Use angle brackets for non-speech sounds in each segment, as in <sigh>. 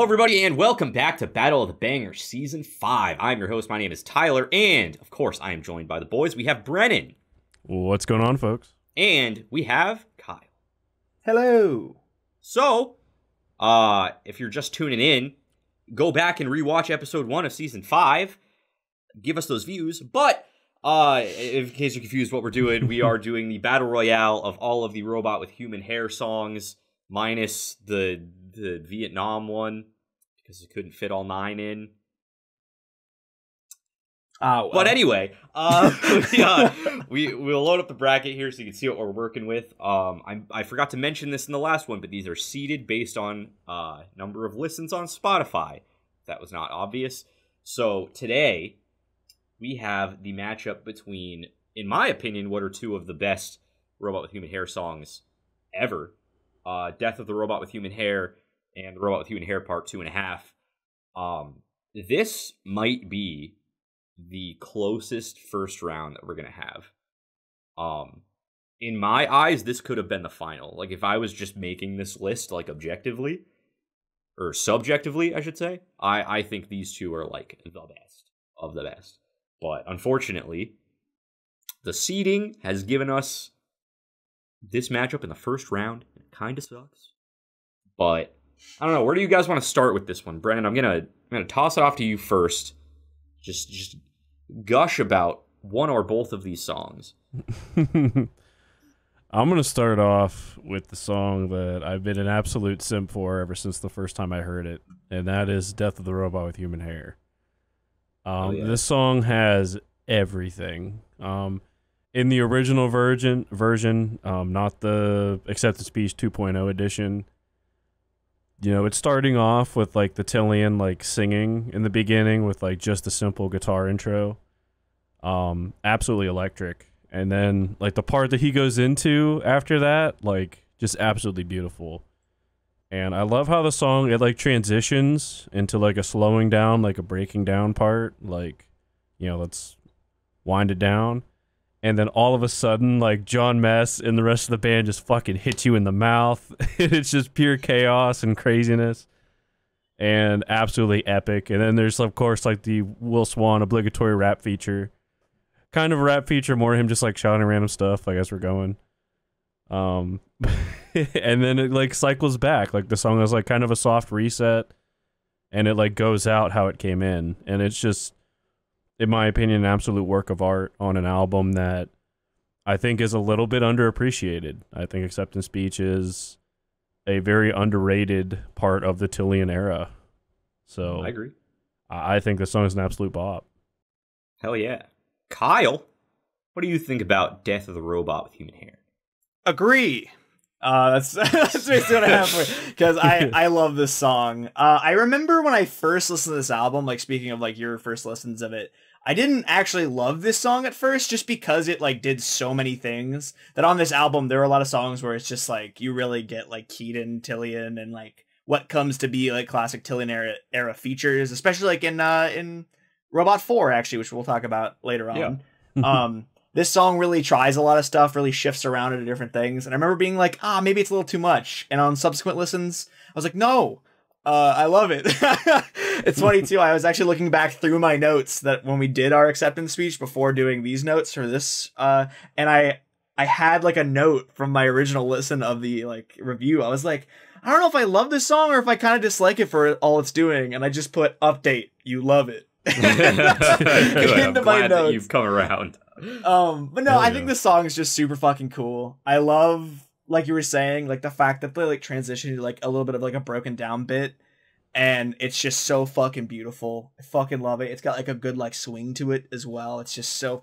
Hello, everybody, and welcome back to Battle of the Bangers Season 5. I'm your host. My name is Tyler, and of course, I am joined by the boys. We have Brennan, What's going on, folks? and we have Kyle. Hello. So, uh, if you're just tuning in, go back and rewatch episode one of season five. Give us those views. But uh, in case you're confused, what we're doing, we are <laughs> doing the battle royale of all of the robot with human hair songs, minus the the Vietnam one because it couldn't fit all nine in. Oh, But anyway, uh, <laughs> <laughs> we, uh, we we'll load up the bracket here so you can see what we're working with. Um, I I forgot to mention this in the last one, but these are seeded based on uh number of listens on Spotify. That was not obvious. So today we have the matchup between, in my opinion, what are two of the best Robot with Human Hair songs ever. Uh, Death of the Robot with Human Hair and the Robot with Human Hair Part Two and a Half. Um, this might be the closest first round that we're gonna have. Um, in my eyes, this could have been the final. Like if I was just making this list like objectively or subjectively, I should say, I I think these two are like the best of the best. But unfortunately, the seeding has given us this matchup in the first round. It kind of sucks, but I don't know. Where do you guys want to start with this one, Brandon? I'm gonna I'm gonna toss it off to you first. Just just gush about one or both of these songs. <laughs> I'm going to start off with the song that I've been an absolute simp for ever since the first time I heard it, and that is Death of the Robot with Human Hair. Um, Oh, yeah. This song has everything. Um, in the original version, version, um, not the Acceptance Speech 2.0 edition, you know, it's starting off with like the Tilian like singing in the beginning with like just a simple guitar intro. Um, absolutely electric. And then like the part that he goes into after that, like just absolutely beautiful. And I love how the song it like transitions into like a slowing down, like a breaking down part. Like, you know, let's wind it down. And then all of a sudden, like Jon Mess and the rest of the band just fucking hit you in the mouth. <laughs> it's just pure chaos and craziness. And absolutely epic. And then there's of course like the Will Swan obligatory rap feature kind of a rap feature, more him just like shouting random stuff. I guess we're going. Um, <laughs> and then it like cycles back. Like the song is like kind of a soft reset, and it like goes out how it came in, and it's just, in my opinion, an absolute work of art on an album that I think is a little bit underappreciated. I think Acceptance Speech is a very underrated part of the Tilian era. So I agree. I I think the song is an absolute bop. Hell yeah. Kyle, what do you think about Death of the Robot with Human Hair? agree. Uh, that's <laughs> that's basically what I have for because I <laughs> I love this song. Uh, I remember when I first listened to this album. Like speaking of like your first listens of it, I didn't actually love this song at first, just because it like did so many things. That on this album there are a lot of songs where it's just like you really get like Keaton, Tilian, and like what comes to be like classic Tilian era era features, especially like in uh in Robot Four actually, which we'll talk about later on. <laughs> um this song really tries a lot of stuff really shifts around into different things and i remember being like ah maybe it's a little too much and on subsequent listens i was like no uh, I love it. <laughs> it's funny too. I was actually looking back through my notes that when we did our acceptance speech before doing these notes for this, uh, and I I had like a note from my original listen of the like review. I was like, I don't know if I love this song or if I kind of dislike it for all it's doing, and I just put update. You love it. <laughs> <laughs> Into my notes. you've come around. Um, but no, Hell I yeah. think this song is just super fucking cool. I love, like you were saying, like the fact that they like transition to like a little bit of like a broken down bit, and it's just so fucking beautiful. I fucking love it. It's got like a good like swing to it as well. It's just so.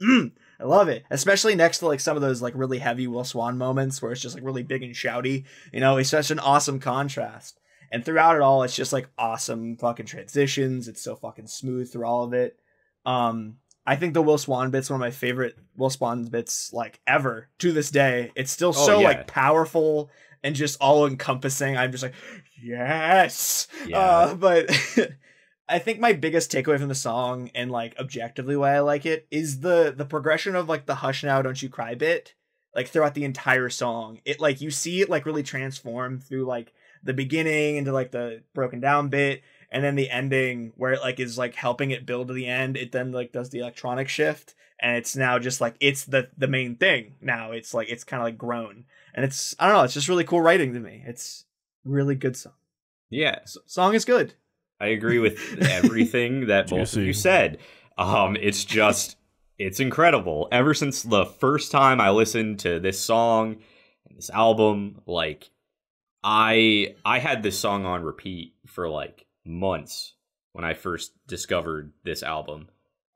I love it, especially next to like some of those like really heavy Will Swan moments where it's just like really big and shouty. You know, it's such an awesome contrast. And throughout it all, it's just like awesome fucking transitions. It's so fucking smooth through all of it. Um, I think the Will Swan bit's one of my favorite Will Swan bits like ever to this day. It's still Oh, so yeah. like powerful and just all encompassing. I'm just like, yes. Yeah. Uh, but <laughs> I think my biggest takeaway from the song and like objectively why I like it is the the progression of like the hush now don't you cry bit like throughout the entire song. It like you see it like really transform through like the beginning into like the broken down bit and then the ending where it like is like helping it build to the end it then like does the electronic shift and it's now just like it's the the main thing now. It's like it's kind of like grown. And it's i don't know it's just really cool writing to me. It's really good song. Yeah, S- song is good. I agree with everything <laughs> that both of you said. Um, it's just it's incredible. Ever since the first time I listened to this song and this album, like I I had this song on repeat for like months when I first discovered this album.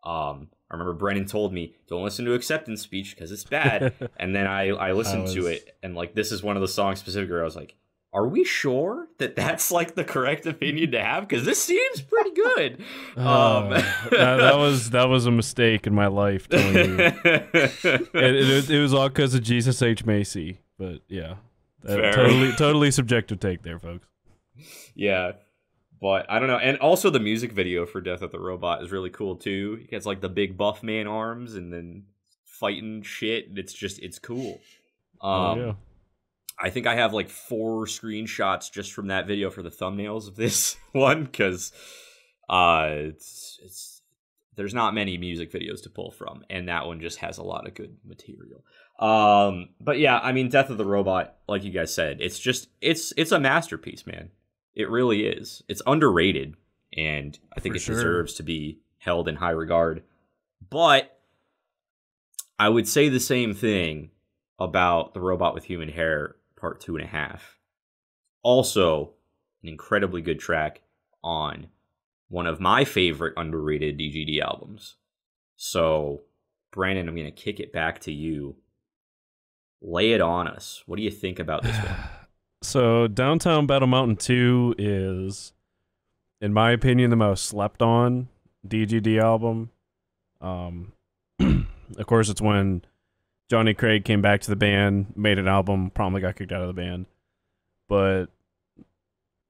Um, I remember Brennan told me, "Don't listen to Acceptance Speech because it's bad." <laughs> and then I I listened to was- it, and like this is one of the songs specifically where I was like, "Are we sure that that's like the correct opinion to have? Because this seems pretty good." Uh, <laughs> that, that was that was a mistake in my life. Telling you, <laughs> it, it, it was all because of Jesus H Macy. But yeah, totally totally subjective take there, folks. yeah. But I don't know. And also the music video for Death of the Robot is really cool too. He gets like the big buff man arms and then fighting shit. It's just it's cool. Um oh, yeah. I think I have like four screenshots just from that video for the thumbnails of this <laughs> one because uh it's it's there's not many music videos to pull from and that one just has a lot of good material. Um but yeah, I mean Death of the Robot like you guys said, it's just it's it's a masterpiece, man. It really is. It's underrated and I think For it sure. deserves to be held in high regard. But I would say the same thing about the robot with human hair part two and a half also an incredibly good track on one of my favorite underrated dgd albums so brandon i'm gonna kick it back to you lay it on us what do you think about this <sighs> one So Downtown Battle Mountain 2 is in my opinion the most slept on DGD album. Um <clears throat> of course it's when Jonny Craig came back to the band, made an album, probably got kicked out of the band. But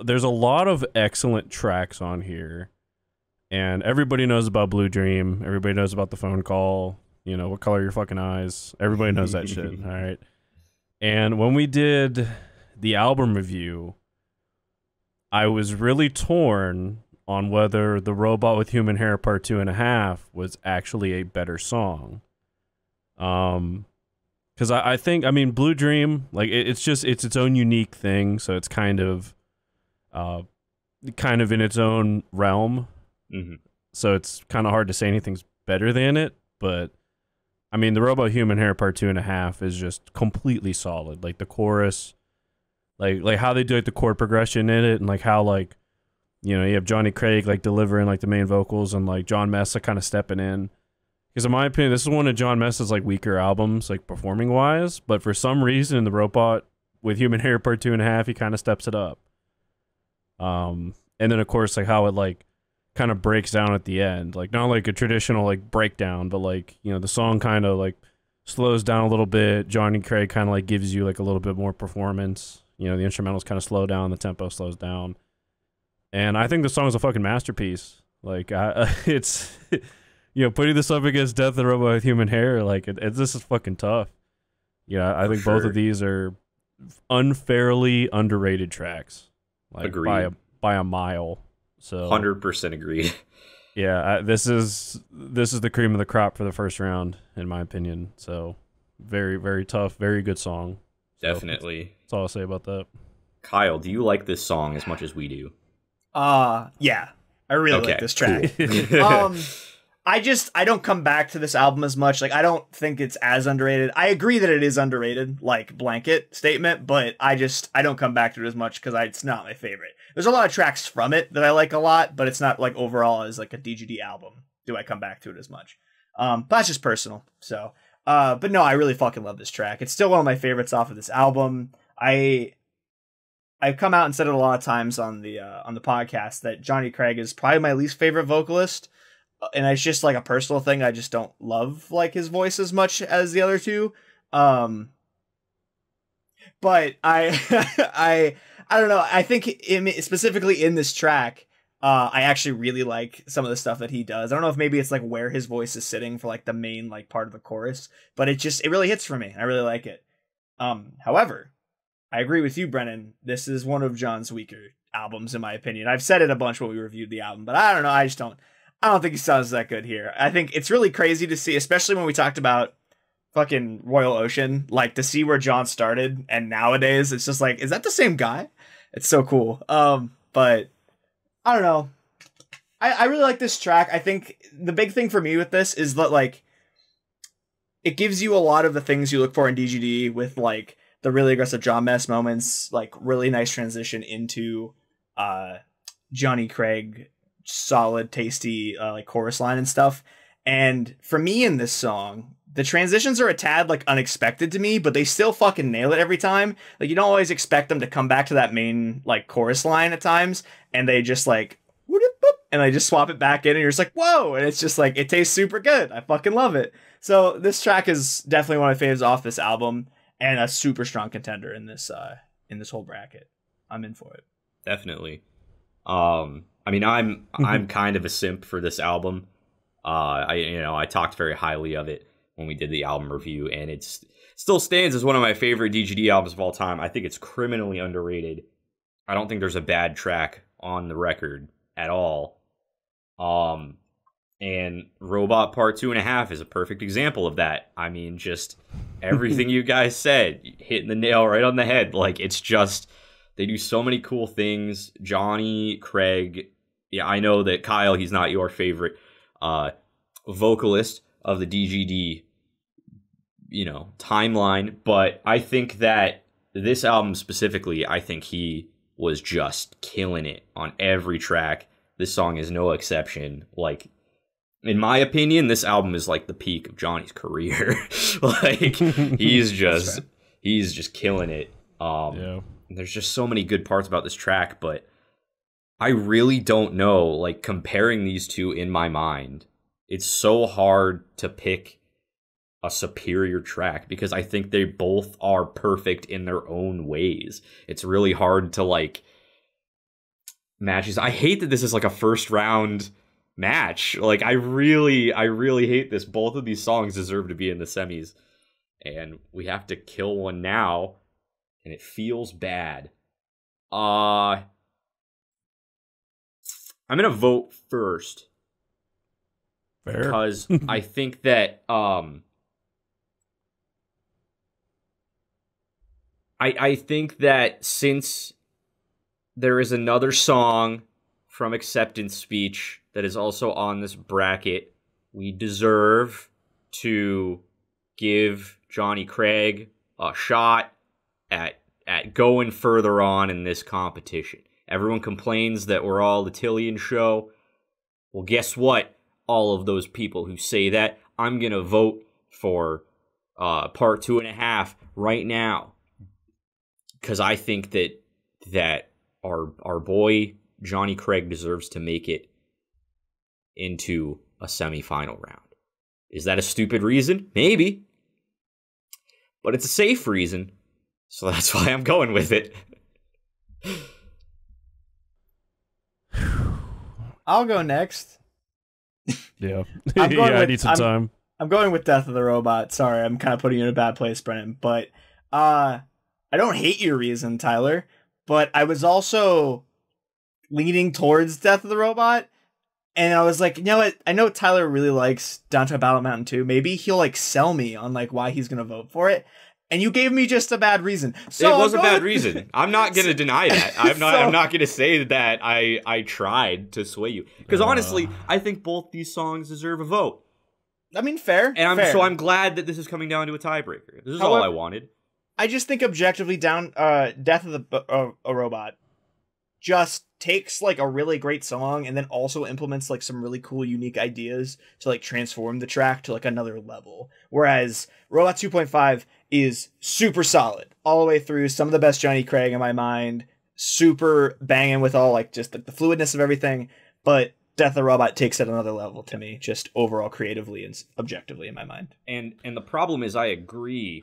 there's a lot of excellent tracks on here. And everybody knows about Blue Dream. Everybody knows about the phone call. You know, what color are your fucking eyes? Everybody knows that shit. <laughs> All right. And when we did the album review, I was really torn on whether the robot with human hair part two and a half was actually a better song. Um, because I, I think I mean Blue Dream like it, it's just it's its own unique thing, so it's kind of, uh, kind of in its own realm. hmm So it's kind of hard to say anything's better than it, but I mean, the Robo Human Hair Part Two and a Half is just completely solid. Like the chorus, like like how they do like the chord progression in it, and like how like you know you have Jonny Craig like delivering like the main vocals, and like John Messa kind of stepping in. Because in my opinion, this is one of John Messa's like weaker albums, like performing wise. But for some reason, in the Robot with Human Hair Part Two and a Half, he kind of steps it up. Um, and then of course like how it like kind of breaks down at the end like not like a traditional like breakdown but like you know the song kind of like slows down a little bit jonny craig kind of like gives you like a little bit more performance you know the instrumentals kind of slow down the tempo slows down. And i think the song is a fucking masterpiece. Like I, <laughs> it's you know putting this up against death of the robot with human hair like it, it, this is fucking tough. Yeah i For think both of these are unfairly underrated tracks like by a by a mile. So 100% agreed. <laughs> Yeah, I, this is this is the cream of the crop for the first round, in my opinion. So, very very tough, very good song. So, definitely That's all I'll say about that. kyle do you like this song as much as we do uh yeah i really okay like this track cool. <laughs> um I just I don't come back to this album as much. Like I don't think it's as underrated. I agree that it is underrated, like blanket statement, but I just I don't come back to it as much because it's not my favorite. There's a lot of tracks from it that I like a lot, but it's not like overall as like a DGD album. Do I come back to it as much? Um, but that's just personal. So, uh, but no, I really fucking love this track. It's still one of my favorites off of this album. I I've come out and said it a lot of times on the uh, on the podcast that Jonny Craig is probably my least favorite vocalist Uh, and it's just like a personal thing. I just don't love like his voice as much as the other two. Um, but I, <laughs> I, I don't know. I think in, specifically in this track, uh, I actually really like some of the stuff that he does. I don't know if maybe it's like where his voice is sitting for like the main like part of the chorus, but it just it really hits for me. I really like it. Um, however, I agree with you, Brennan. This is one of Jon's weaker albums, in my opinion. I've said it a bunch when we reviewed the album, but I don't know. I just don't. I don't think he sounds that good here. I think it's really crazy to see, especially when we talked about fucking Royal Ocean, like to see where Jon started and nowadays it's just like, is that the same guy? It's so cool. Um, but I don't know. I, I really like this track. I think the big thing for me with this is that like it gives you a lot of the things you look for in DGD with like the really aggressive Jon Mess moments, like really nice transition into uh Jonny Craig solid, tasty uh, like chorus line and stuff. And for me in this song, the transitions are a tad like unexpected to me, but they still fucking nail it every time. Like you don't always expect them to come back to that main like chorus line at times, and they just like and I just swap it back in, and you're just like, whoa! And it's just like it tastes super good. I fucking love it. So this track is definitely one of my favorites off this album, and a super strong contender in this uh in this whole bracket. I'm in for it. Definitely. Um, I mean, I'm I'm kind of a simp for this album. Uh, I you know I talked very highly of it when we did the album review, and it's still stands as one of my favorite DGD albums of all time. I think it's criminally underrated. I don't think there's a bad track on the record at all. Um, and Robot Part Two and a Half is a perfect example of that. I mean, just <laughs> everything you guys said, hitting the nail right on the head. Like it's just they do so many cool things. Jonny, Craig, yeah, I know that Kyle, he's not your favorite uh, vocalist of the DGD, you know, timeline, but I think that this album specifically, I think he was just killing it on every track. This song is no exception. Like, in my opinion, this album is like the peak of Jonny's career. <laughs> like, <laughs> he's just he's just killing it. Um, Yeah. there's just so many good parts about this track, but I really don't know. Like comparing these two in my mind, it's so hard to pick a superior track because I think they both are perfect in their own ways. It's really hard to like matches. I hate that this is like a first round match. Like I really I really hate this. Both of these songs deserve to be in the semis and we have to kill one now and it feels bad. Uh I'm going to vote first Fair. because <laughs> I think that um I I think that since there is another song from Acceptance Speech that is also on this bracket, we deserve to give Jonny Craig a shot at at going further on in this competition. Everyone complains that we're all the Tilian show. Well, guess what? All of those people who say that, I'm gonna vote for uh, part two and a half right now because I think that that our our boy Jonny Craig deserves to make it into a semifinal round. Is that a stupid reason? Maybe, but it's a safe reason, so <laughs> that's why I'm going with it. I'll go next. Yeah. <laughs> I'm going <laughs> yeah, I need some I'm- time. I'm going with Death of the Robot. Sorry, I'm kind of putting you in a bad place, Brennan. But uh I don't hate your reason, Tyler, but I was also leaning towards Death of the Robot. And I was like, you know what? I know Tyler really likes Downtown Battle Mountain 2. Maybe he'll like sell me on like why he's gonna vote for it. And you gave me just a bad reason. So it was a bad with- reason. I'm not gonna <laughs> deny that. I'm not. <laughs> So- I'm not gonna say that I I tried to sway you because honestly, Uh. I think both these songs deserve a vote, I mean, fair. and I'm fair. so I'm glad that this is coming down to a tiebreaker. This is all I wanted. I just think objectively, down uh, Death of the uh, a Robot just takes like a really great song and then also implements like some really cool, unique ideas to like transform the track to like another level. Whereas Robot 2.5 is super solid all the way through. Some of the best Jonny Craig in my mind. Super banging with all like just like the fluidness of everything, but. Death of the Robot takes it another level to me, just overall creatively and objectively in my mind. And and the problem is, I agree.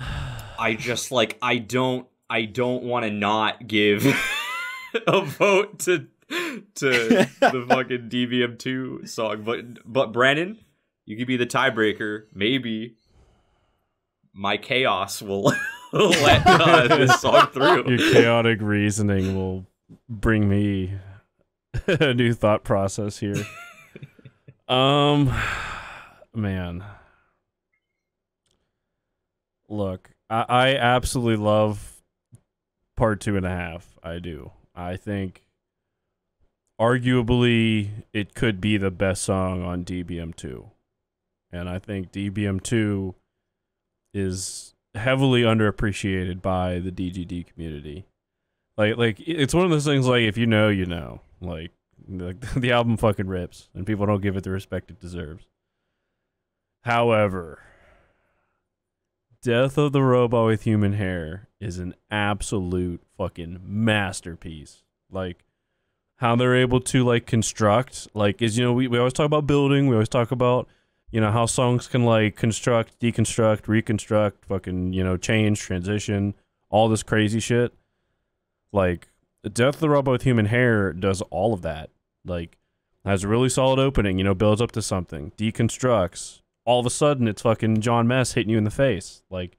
I just like I don't I don't want to not give <laughs> a vote to to <laughs> the fucking DBM two song, but but Brandon, you could be the tiebreaker. Maybe my chaos will <laughs> let uh, this song through. Your chaotic reasoning will bring me a <laughs> new thought process here. <laughs> um, man, look, I, I absolutely love part two and a half. I do. I think arguably it could be the best song on DBM two, and I think DBM two is heavily underappreciated by the DGD community. Like like it's one of those things like if you know, you know. Like like <laughs> the album fucking rips and people don't give it the respect it deserves. However, Death of the Robot with Human Hair is an absolute fucking masterpiece. Like how they're able to like construct like is you know we, we always talk about building, we always talk about you know how songs can like construct, deconstruct, reconstruct, fucking you know change, transition, all this crazy shit. Like Death of the Robot with Human Hair does all of that. Like has a really solid opening, you know, builds up to something, deconstructs. All of a sudden, it's fucking Jon Mess hitting you in the face, like,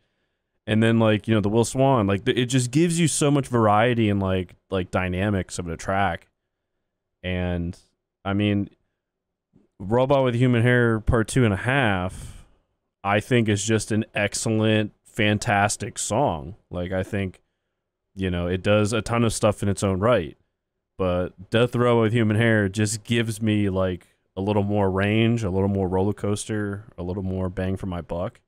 and then like you know the Will Swan, like it just gives you so much variety and like like dynamics of the track. And I mean, Robot with Human Hair Part Two and a Half, I think is just an excellent, fantastic song. Like I think, you know, it does a ton of stuff in its own right. But Death Row with Human Hair just gives me like a little more range, a little more roller coaster, a little more bang for my buck.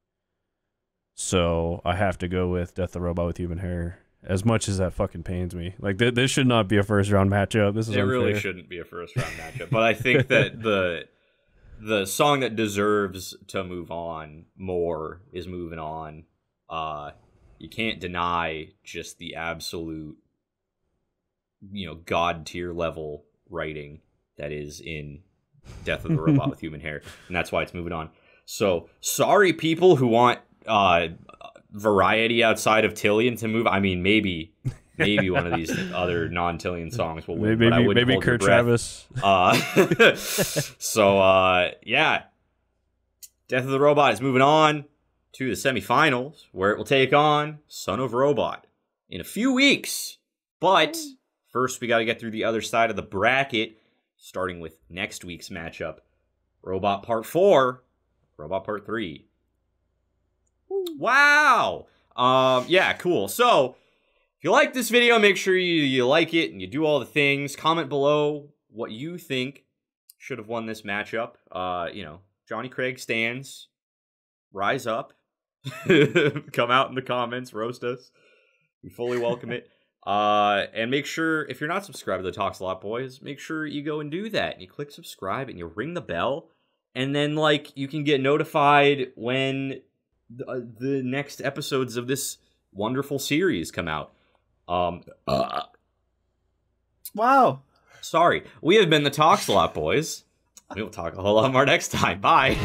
So I have to go with Death the Robot with Human Hair. As much as that fucking pains me, like th- this should not be a first round matchup. This is it unfair. really shouldn't be a first round matchup. But I think that <laughs> the the song that deserves to move on more is moving on. Uh, you can't deny just the absolute, you know, god tier level writing that is in Death of the Robot with <laughs> Human Hair, and that's why it's moving on. So sorry, people who want uh, variety outside of Tilian to move. I mean, maybe maybe one of these <laughs> other non-Tilian songs will win. Maybe maybe, maybe Kurt. Travis. Uh, <laughs> so uh, yeah, Death of the Robot is moving on to the semifinals, where it will take on Son of Robot in a few weeks. But first, we got to get through the other side of the bracket, starting with next week's matchup: Robot Part Four, Robot Part Three. Wow. Um, yeah, cool. So if you like this video, make sure you, you like it and you do all the things. Comment below what you think should have won this matchup. Uh, you know, Jonny Craig stands. Rise up. <laughs> Come out in the comments, roast us. We fully welcome it. <laughs> Uh, and make sure if you're not subscribed to the Talks a Lot Boys, make sure you go and do that. And you click subscribe and you ring the bell, and then like you can get notified when the, uh, the next episodes of this wonderful series come out. Um, uh, Wow. sorry, we have been the Talks a Lot Boys. We will talk a whole lot more next time. Bye.